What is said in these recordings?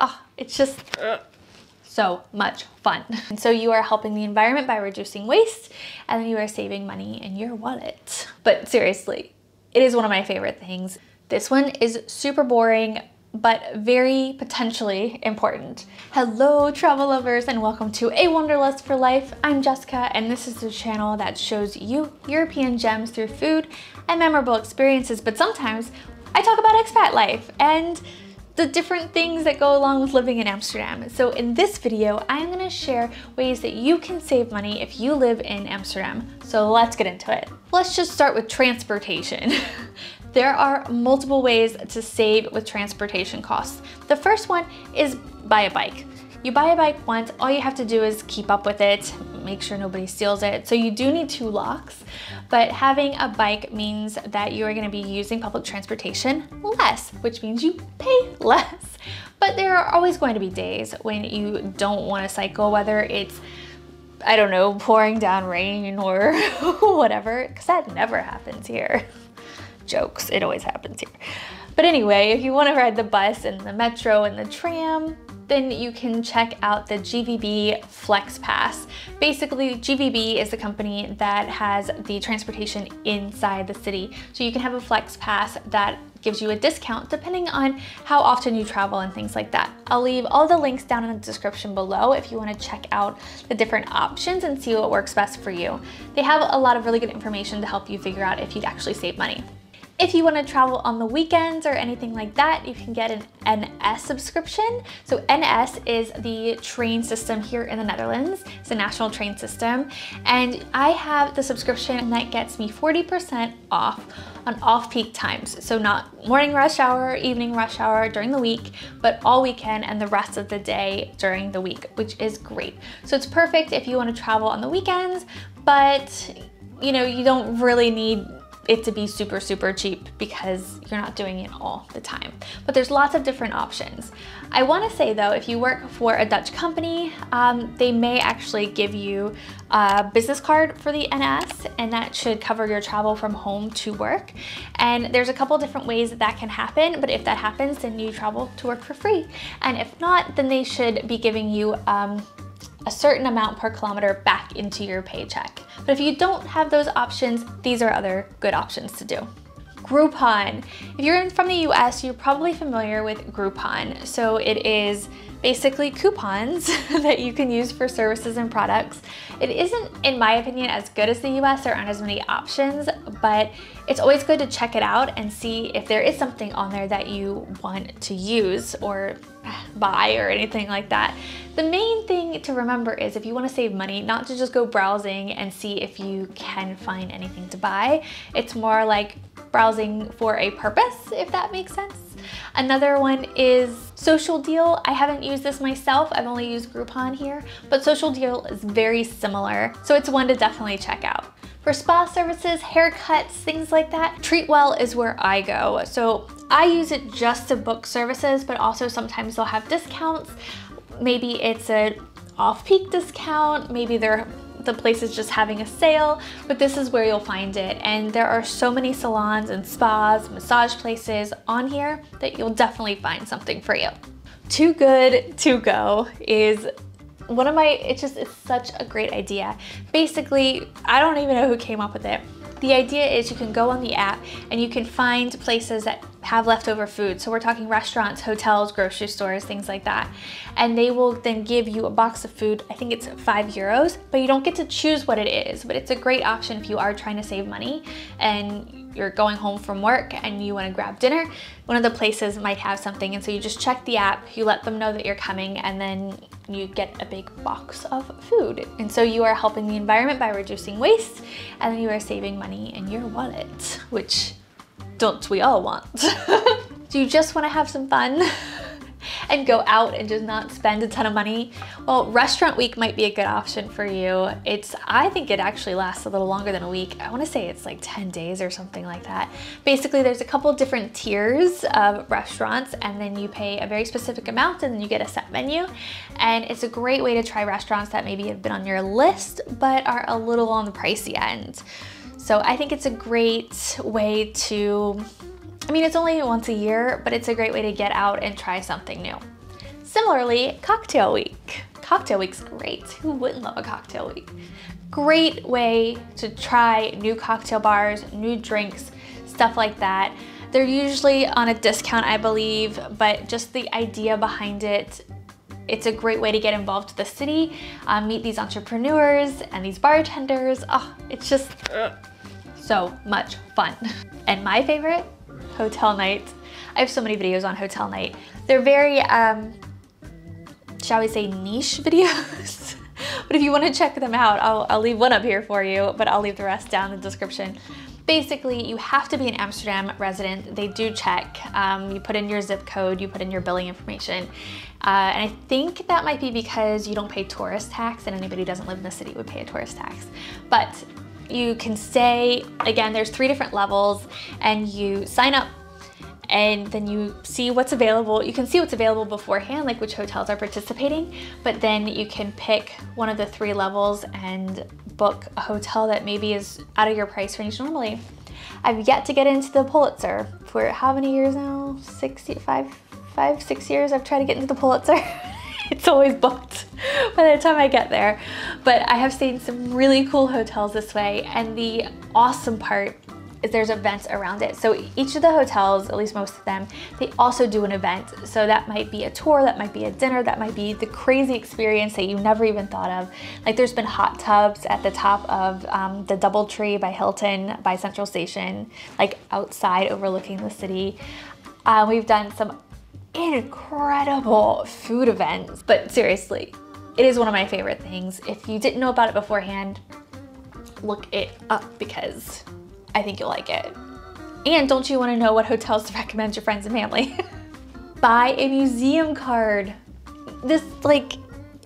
oh, it's just so much fun. And so you are helping the environment by reducing waste and you are saving money in your wallet. But seriously, it is one of my favorite things. This one is super boring, but very potentially important. Hello travel lovers and welcome to A Wanderlust for Life. I'm Jessica and this is the channel that shows you European gems through food and memorable experiences, but sometimes I talk about expat life and the different things that go along with living in Amsterdam. So in this video, I'm gonna share ways that you can save money if you live in Amsterdam. So let's get into it. Let's just start with transportation. there are multiple ways to save with transportation costs. The first one is buy a bike. You buy a bike once, all you have to do is keep up with it, make sure nobody steals it. So you do need two locks, but having a bike means that you are gonna be using public transportation less, which means you pay less. But there are always going to be days when you don't wanna cycle, whether it's I don't know, pouring down rain or whatever, because that never happens here. Jokes, it always happens here. But anyway, if you want to ride the bus and the metro and the tram, then you can check out the GVB Flex Pass. Basically, GVB is the company that has the transportation inside the city. So you can have a Flex Pass that gives you a discount depending on how often you travel and things like that. I'll leave all the links down in the description below if you want to check out the different options and see what works best for you. They have a lot of really good information to help you figure out if you'd actually save money. If you want to travel on the weekends or anything like that, you can get an NS subscription. So NS is the train system here in the Netherlands. It's a national train system. And I have the subscription and that gets me 40% off on off-peak times. So not morning rush hour, evening rush hour during the week, but all weekend and the rest of the day during the week, which is great. So it's perfect if you want to travel on the weekends, but you know, you don't really need it to be super, super cheap because you're not doing it all the time. But there's lots of different options. I wanna say though, if you work for a Dutch company, um, they may actually give you a business card for the NS and that should cover your travel from home to work. And there's a couple different ways that that can happen, but if that happens, then you travel to work for free. And if not, then they should be giving you um, a certain amount per kilometer back into your paycheck. But if you don't have those options, these are other good options to do. Groupon. If you're from the US, you're probably familiar with Groupon. So it is basically coupons that you can use for services and products. It isn't, in my opinion, as good as the US. There aren't as many options, but it's always good to check it out and see if there is something on there that you want to use or buy or anything like that. The main thing to remember is if you want to save money, not to just go browsing and see if you can find anything to buy. It's more like browsing for a purpose, if that makes sense. Another one is Social Deal. I haven't used this myself. I've only used Groupon here, but Social Deal is very similar. So it's one to definitely check out. For spa services, haircuts, things like that, Treatwell is where I go. So I use it just to book services, but also sometimes they'll have discounts. Maybe it's a off-peak discount, maybe they're the place is just having a sale, but this is where you'll find it. And there are so many salons and spas, massage places on here that you'll definitely find something for you. Too Good To Go is one of my, it just is such a great idea. Basically, I don't even know who came up with it. The idea is you can go on the app and you can find places that have leftover food. So we're talking restaurants, hotels, grocery stores, things like that. And they will then give you a box of food, I think it's five euros, but you don't get to choose what it is. But it's a great option if you are trying to save money and you're going home from work and you want to grab dinner, one of the places might have something. And so you just check the app, you let them know that you're coming, and then you get a big box of food. And so you are helping the environment by reducing waste, and you are saving money in your wallet, which don't we all want? Do you just want to have some fun? and go out and just not spend a ton of money, well, restaurant week might be a good option for you. It's, I think it actually lasts a little longer than a week. I wanna say it's like 10 days or something like that. Basically, there's a couple different tiers of restaurants and then you pay a very specific amount and then you get a set menu. And it's a great way to try restaurants that maybe have been on your list, but are a little on the pricey end. So I think it's a great way to, I mean, it's only once a year, but it's a great way to get out and try something new. Similarly, cocktail week. Cocktail week's great. Who wouldn't love a cocktail week? Great way to try new cocktail bars, new drinks, stuff like that. They're usually on a discount, I believe, but just the idea behind it it's a great way to get involved with the city, um, meet these entrepreneurs and these bartenders. Oh, it's just so much fun. And my favorite, hotel night. I have so many videos on hotel night. They're very, um, shall we say niche videos? but if you want to check them out, I'll, I'll leave one up here for you, but I'll leave the rest down in the description basically you have to be an Amsterdam resident. They do check. Um, you put in your zip code, you put in your billing information. Uh, and I think that might be because you don't pay tourist tax and anybody who doesn't live in the city would pay a tourist tax. But you can stay, again, there's three different levels and you sign up and then you see what's available. You can see what's available beforehand, like which hotels are participating, but then you can pick one of the three levels and book a hotel that maybe is out of your price range normally. I've yet to get into the Pulitzer for how many years now? Six, five, five, six years I've tried to get into the Pulitzer. it's always booked by the time I get there. But I have seen some really cool hotels this way and the awesome part is there's events around it. So each of the hotels, at least most of them, they also do an event. So that might be a tour, that might be a dinner, that might be the crazy experience that you never even thought of. Like there's been hot tubs at the top of um, the Doubletree by Hilton, by Central Station, like outside overlooking the city. Uh, we've done some incredible food events, but seriously, it is one of my favorite things. If you didn't know about it beforehand, look it up because I think you'll like it. And don't you wanna know what hotels to recommend to friends and family? Buy a museum card. This, like,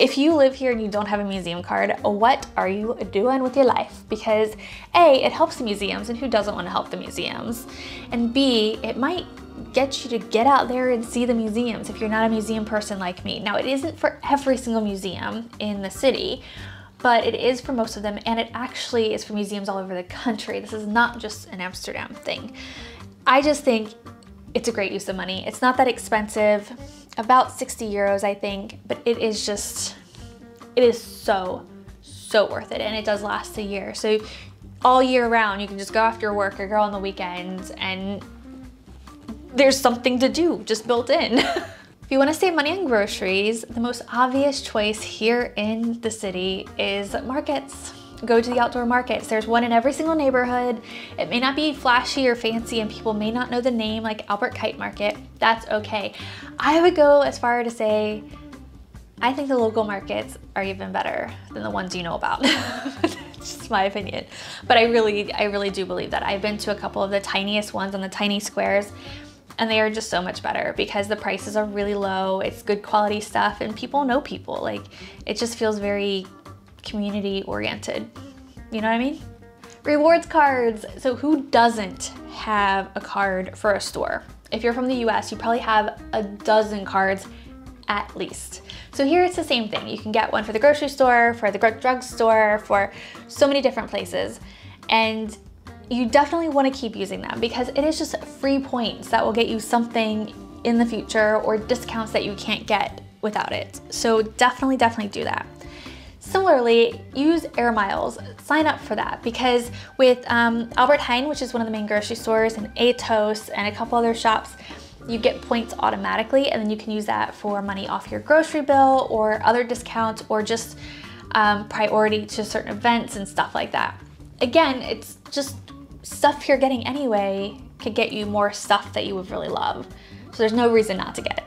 if you live here and you don't have a museum card, what are you doing with your life? Because A, it helps the museums, and who doesn't want to help the museums? And B, it might get you to get out there and see the museums if you're not a museum person like me. Now, it isn't for every single museum in the city, but it is for most of them and it actually is for museums all over the country. This is not just an Amsterdam thing. I just think it's a great use of money. It's not that expensive, about 60 euros I think, but it is just, it is so, so worth it and it does last a year. So all year round you can just go after work or go on the weekends and there's something to do just built in. If you want to save money on groceries, the most obvious choice here in the city is markets. Go to the outdoor markets. There's one in every single neighborhood. It may not be flashy or fancy and people may not know the name like Albert Cuyp Market. That's okay. I would go as far to say, I think the local markets are even better than the ones you know about. It's just my opinion. But I really, I really do believe that. I've been to a couple of the tiniest ones on the tiny squares and they are just so much better because the prices are really low, it's good quality stuff, and people know people. Like, it just feels very community oriented. You know what I mean? Rewards cards. So who doesn't have a card for a store? If you're from the US, you probably have a dozen cards at least. So here it's the same thing. You can get one for the grocery store, for the drugstore, for so many different places. And you definitely want to keep using them because it is just free points that will get you something in the future or discounts that you can't get without it. So definitely, definitely do that. Similarly, use air miles. Sign up for that because with um, Albert Heijn, which is one of the main grocery stores, and Etos, and a couple other shops, you get points automatically and then you can use that for money off your grocery bill or other discounts or just um, priority to certain events and stuff like that. Again, it's just stuff you're getting anyway could get you more stuff that you would really love. So there's no reason not to get it.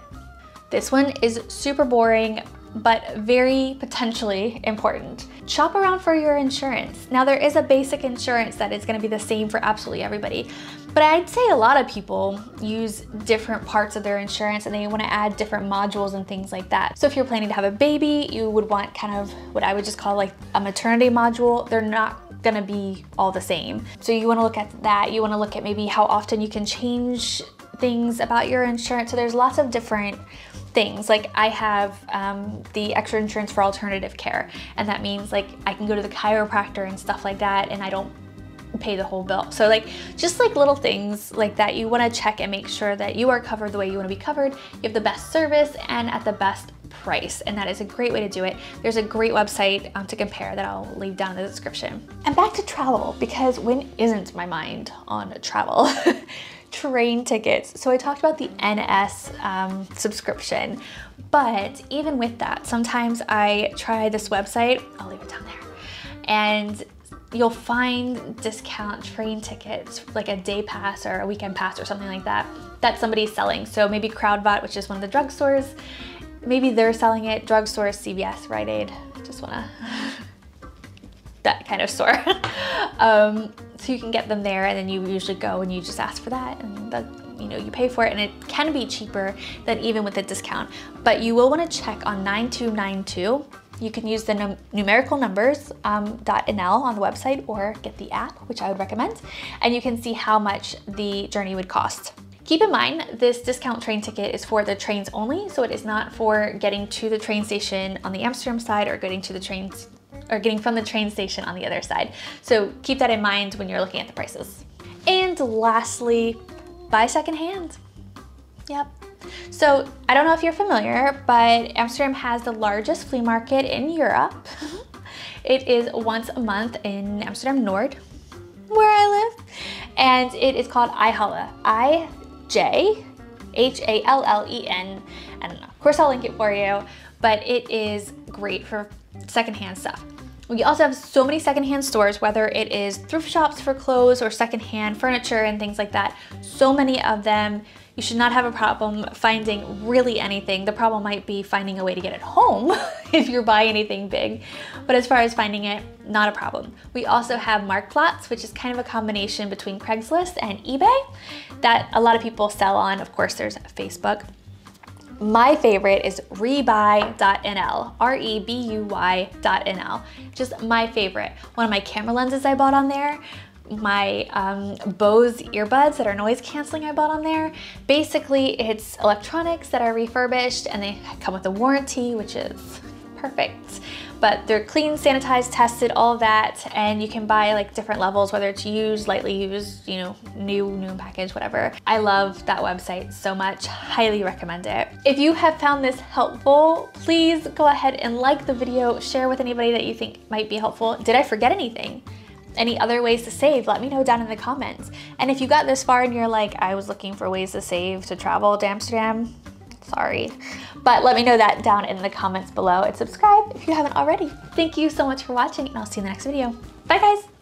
This one is super boring, but very potentially important. Shop around for your insurance. Now there is a basic insurance that is gonna be the same for absolutely everybody, but I'd say a lot of people use different parts of their insurance and they wanna add different modules and things like that. So if you're planning to have a baby, you would want kind of what I would just call like a maternity module. They're not gonna be all the same. So you wanna look at that. You wanna look at maybe how often you can change things about your insurance. So there's lots of different things. Like I have um, the extra insurance for alternative care. And that means like I can go to the chiropractor and stuff like that and I don't pay the whole bill. So like just like little things like that you want to check and make sure that you are covered the way you want to be covered. You have the best service and at the best price and that is a great way to do it. There's a great website um, to compare that I'll leave down in the description. And back to travel because when isn't my mind on travel? train tickets. So I talked about the NS um, subscription, but even with that, sometimes I try this website, I'll leave it down there, and you'll find discount train tickets, like a day pass or a weekend pass or something like that, that somebody's selling. So maybe Kruidvat, which is one of the drugstores, maybe they're selling it, drugstores, CVS, Rite Aid, just wanna, that kind of store. um, so you can get them there and then you usually go and you just ask for that and that, you know, you pay for it and it can be cheaper than even with a discount. But you will wanna check on 9292 you can use the num numerical numbers um, .nl on the website or get the app, which I would recommend, and you can see how much the journey would cost. Keep in mind, this discount train ticket is for the trains only, so it is not for getting to the train station on the Amsterdam side or getting to the trains or getting from the train station on the other side. So keep that in mind when you're looking at the prices. And lastly, buy secondhand. Yep, so I don't know if you're familiar, but Amsterdam has the largest flea market in Europe. Mm-hmm. it is once a month in Amsterdam Nord, where I live, and it is called IJhalle. I-J H-A-L-L-E-N. I don't know. Of course, I'll link it for you, but it is great for secondhand stuff. We also have so many secondhand stores, whether it is thrift shops for clothes or secondhand furniture and things like that. So many of them you should not have a problem finding really anything. The problem might be finding a way to get it home if you're buying anything big. But as far as finding it, not a problem. We also have Marktplaats, which is kind of a combination between Craigslist and eBay that a lot of people sell on. Of course, there's Facebook. My favorite is rebuy.nl, R-E-B-U-Y.nl. Just my favorite. One of my camera lenses I bought on there my um, Bose earbuds that are noise canceling I bought on there. Basically, it's electronics that are refurbished and they come with a warranty, which is perfect. But they're clean, sanitized, tested, all that, and you can buy like different levels, whether it's used, lightly used, you know, new, new package, whatever. I love that website so much, highly recommend it. If you have found this helpful, please go ahead and like the video, share with anybody that you think might be helpful. Did I forget anything? Any other ways to save, let me know down in the comments. And if you got this far and you're like, I was looking for ways to save to travel to Amsterdam, sorry. But let me know that down in the comments below and subscribe if you haven't already. Thank you so much for watching and I'll see you in the next video. Bye guys!